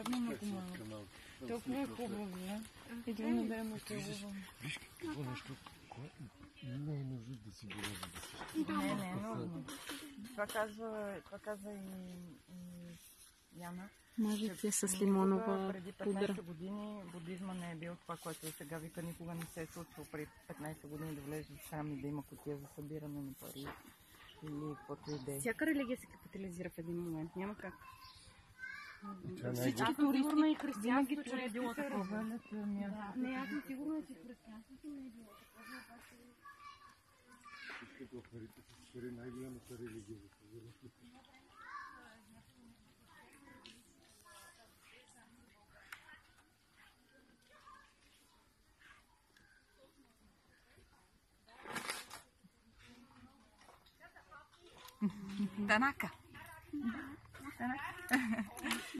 явно много малко. Толкова е хубаво, не? Идваме да я мотивувам. Виж какво нещо, не е нужно да си говори да си. Не, не е нужно. Това казва, това казва и, и Яна. Може ти е с лимонова Преди 15 пудра. години будизма не е бил това, което и сега вика. Никога не се е случвало преди 15 години да влезеш в храм и да има котия за събиране на пари или каквото и да е. Всяка религия се капитализира в един момент. Няма как. Това е Всички най- туристи, Винаги християнството, че туристите е било се такова. Не, аз съм сигурна, че християнството не е било такова. парите най-голямата религия. Танака. 来来